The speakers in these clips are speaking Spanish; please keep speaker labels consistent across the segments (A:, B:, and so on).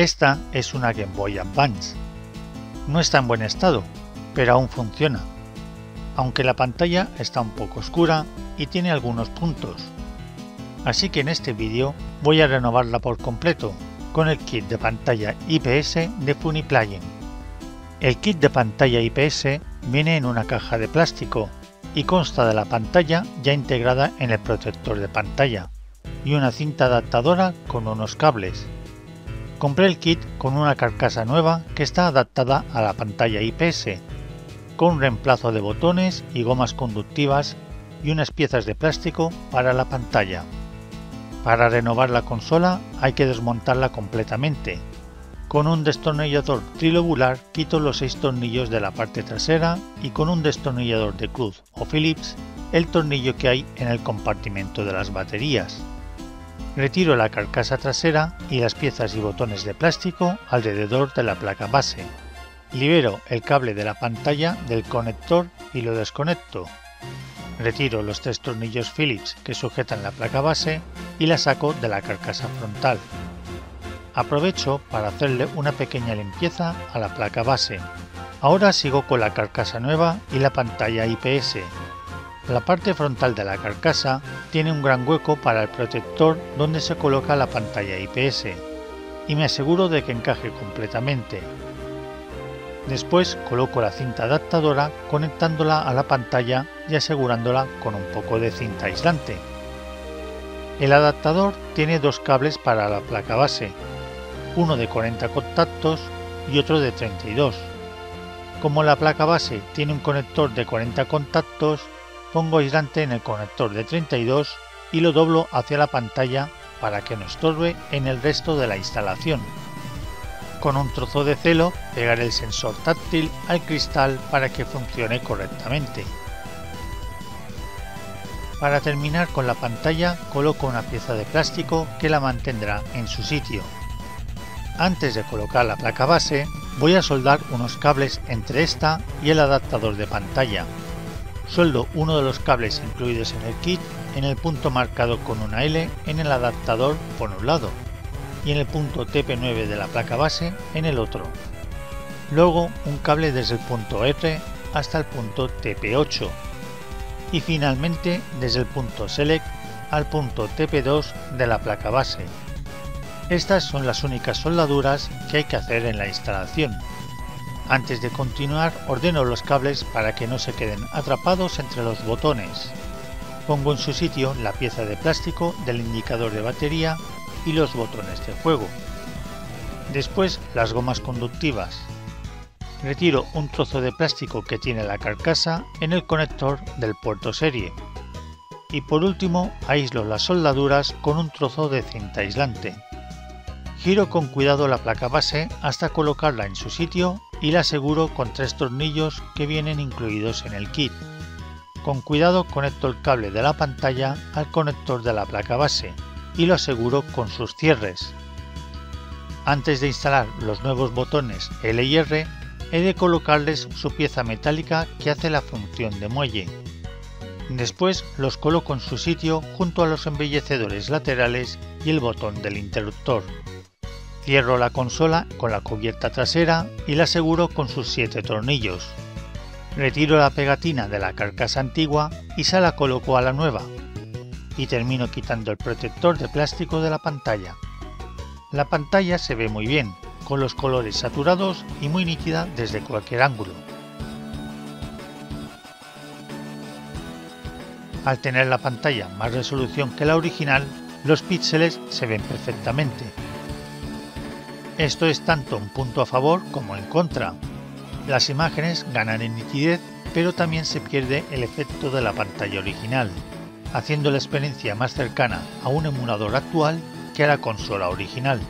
A: Esta es una Game Boy Advance. No está en buen estado, pero aún funciona, aunque la pantalla está un poco oscura y tiene algunos puntos. Así que en este vídeo voy a renovarla por completo con el kit de pantalla IPS de Funiplugin. El kit de pantalla IPS viene en una caja de plástico y consta de la pantalla ya integrada en el protector de pantalla y una cinta adaptadora con unos cables. Compré el kit con una carcasa nueva que está adaptada a la pantalla IPS, con reemplazo de botones y gomas conductivas y unas piezas de plástico para la pantalla. Para renovar la consola hay que desmontarla completamente. Con un destornillador trilobular quito los seis tornillos de la parte trasera y con un destornillador de cruz o Phillips el tornillo que hay en el compartimento de las baterías. Retiro la carcasa trasera y las piezas y botones de plástico alrededor de la placa base. Libero el cable de la pantalla del conector y lo desconecto. Retiro los tres tornillos Phillips que sujetan la placa base y la saco de la carcasa frontal. Aprovecho para hacerle una pequeña limpieza a la placa base. Ahora sigo con la carcasa nueva y la pantalla IPS, la parte frontal de la carcasa tiene un gran hueco para el protector donde se coloca la pantalla IPS y me aseguro de que encaje completamente. Después coloco la cinta adaptadora conectándola a la pantalla y asegurándola con un poco de cinta aislante. El adaptador tiene dos cables para la placa base, uno de 40 contactos y otro de 32. Como la placa base tiene un conector de 40 contactos, pongo aislante en el conector de 32 y lo doblo hacia la pantalla para que no estorbe en el resto de la instalación. Con un trozo de celo pegaré el sensor táctil al cristal para que funcione correctamente. Para terminar con la pantalla coloco una pieza de plástico que la mantendrá en su sitio. Antes de colocar la placa base voy a soldar unos cables entre esta y el adaptador de pantalla Sueldo uno de los cables incluidos en el kit en el punto marcado con una L en el adaptador por un lado y en el punto TP9 de la placa base en el otro. Luego un cable desde el punto R hasta el punto TP8 y finalmente desde el punto Select al punto TP2 de la placa base. Estas son las únicas soldaduras que hay que hacer en la instalación. Antes de continuar, ordeno los cables para que no se queden atrapados entre los botones. Pongo en su sitio la pieza de plástico del indicador de batería y los botones de fuego. Después las gomas conductivas. Retiro un trozo de plástico que tiene la carcasa en el conector del puerto serie. Y por último aíslo las soldaduras con un trozo de cinta aislante. Giro con cuidado la placa base hasta colocarla en su sitio y la aseguro con tres tornillos que vienen incluidos en el kit. Con cuidado conecto el cable de la pantalla al conector de la placa base y lo aseguro con sus cierres. Antes de instalar los nuevos botones L y R, he de colocarles su pieza metálica que hace la función de muelle. Después los coloco en su sitio junto a los embellecedores laterales y el botón del interruptor. Cierro la consola con la cubierta trasera y la aseguro con sus 7 tornillos. Retiro la pegatina de la carcasa antigua y se la coloco a la nueva. Y termino quitando el protector de plástico de la pantalla. La pantalla se ve muy bien, con los colores saturados y muy nítida desde cualquier ángulo. Al tener la pantalla más resolución que la original, los píxeles se ven perfectamente esto es tanto un punto a favor como en contra. Las imágenes ganan en nitidez, pero también se pierde el efecto de la pantalla original, haciendo la experiencia más cercana a un emulador actual que a la consola original.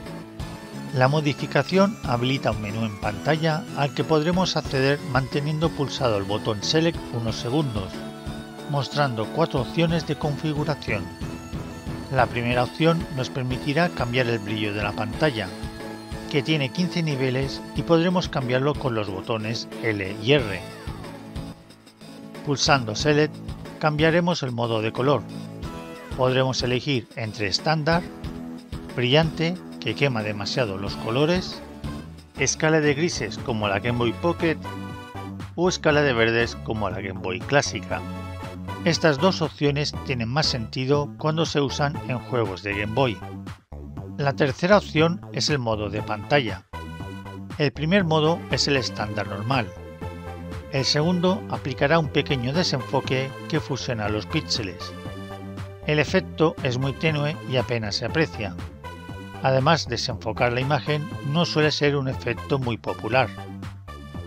A: La modificación habilita un menú en pantalla al que podremos acceder manteniendo pulsado el botón Select unos segundos, mostrando cuatro opciones de configuración. La primera opción nos permitirá cambiar el brillo de la pantalla, que tiene 15 niveles y podremos cambiarlo con los botones L y R. Pulsando Select cambiaremos el modo de color. Podremos elegir entre estándar, brillante que quema demasiado los colores, escala de grises como la Game Boy Pocket o escala de verdes como la Game Boy clásica. Estas dos opciones tienen más sentido cuando se usan en juegos de Game Boy. La tercera opción es el modo de pantalla. El primer modo es el estándar normal. El segundo aplicará un pequeño desenfoque que fusiona los píxeles. El efecto es muy tenue y apenas se aprecia. Además, desenfocar la imagen no suele ser un efecto muy popular.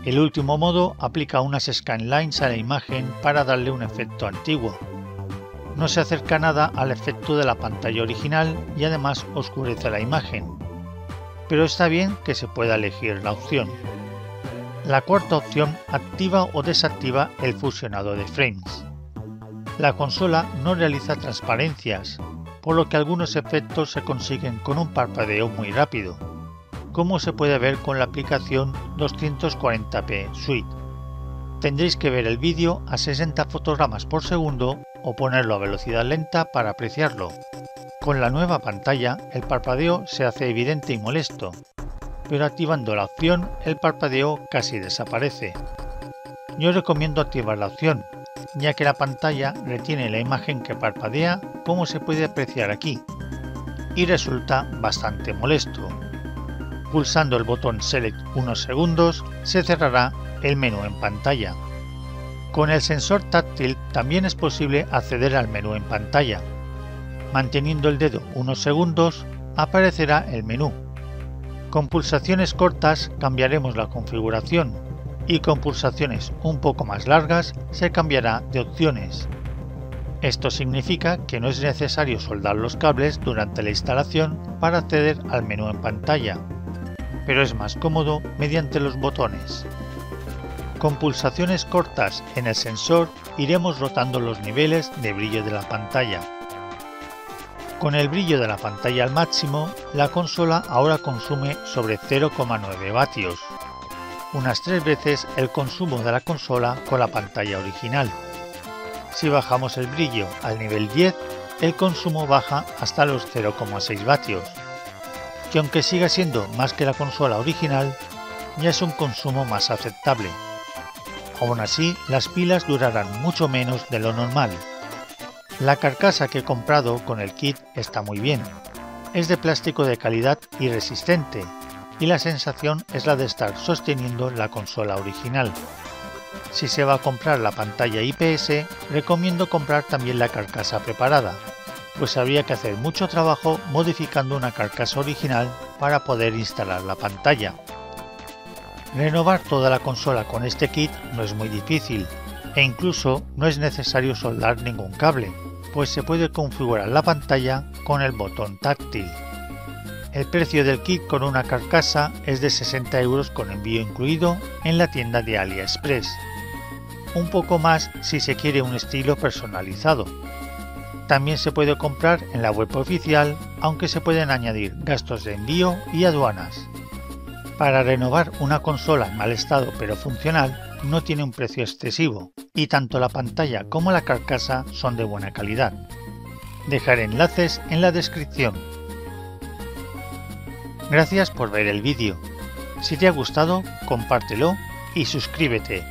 A: El último modo aplica unas scanlines a la imagen para darle un efecto antiguo. No se acerca nada al efecto de la pantalla original y además oscurece la imagen. Pero está bien que se pueda elegir la opción. La cuarta opción activa o desactiva el fusionado de frames. La consola no realiza transparencias, por lo que algunos efectos se consiguen con un parpadeo muy rápido, como se puede ver con la aplicación 240p Suite. Tendréis que ver el vídeo a 60 fotogramas por segundo o ponerlo a velocidad lenta para apreciarlo. Con la nueva pantalla el parpadeo se hace evidente y molesto, pero activando la opción el parpadeo casi desaparece. Yo recomiendo activar la opción, ya que la pantalla retiene la imagen que parpadea como se puede apreciar aquí, y resulta bastante molesto. Pulsando el botón Select unos segundos se cerrará el menú en pantalla. Con el sensor táctil también es posible acceder al menú en pantalla. Manteniendo el dedo unos segundos aparecerá el menú. Con pulsaciones cortas cambiaremos la configuración y con pulsaciones un poco más largas se cambiará de opciones. Esto significa que no es necesario soldar los cables durante la instalación para acceder al menú en pantalla, pero es más cómodo mediante los botones. Con pulsaciones cortas en el sensor iremos rotando los niveles de brillo de la pantalla. Con el brillo de la pantalla al máximo, la consola ahora consume sobre 0,9 vatios, unas tres veces el consumo de la consola con la pantalla original. Si bajamos el brillo al nivel 10, el consumo baja hasta los 0,6 vatios, que aunque siga siendo más que la consola original, ya es un consumo más aceptable. Aún así, las pilas durarán mucho menos de lo normal. La carcasa que he comprado con el kit está muy bien. Es de plástico de calidad y resistente, y la sensación es la de estar sosteniendo la consola original. Si se va a comprar la pantalla IPS, recomiendo comprar también la carcasa preparada, pues habría que hacer mucho trabajo modificando una carcasa original para poder instalar la pantalla. Renovar toda la consola con este kit no es muy difícil, e incluso no es necesario soldar ningún cable, pues se puede configurar la pantalla con el botón táctil. El precio del kit con una carcasa es de 60 euros con envío incluido en la tienda de AliExpress. Un poco más si se quiere un estilo personalizado. También se puede comprar en la web oficial, aunque se pueden añadir gastos de envío y aduanas. Para renovar una consola en mal estado pero funcional no tiene un precio excesivo y tanto la pantalla como la carcasa son de buena calidad. Dejaré enlaces en la descripción. Gracias por ver el vídeo. Si te ha gustado, compártelo y suscríbete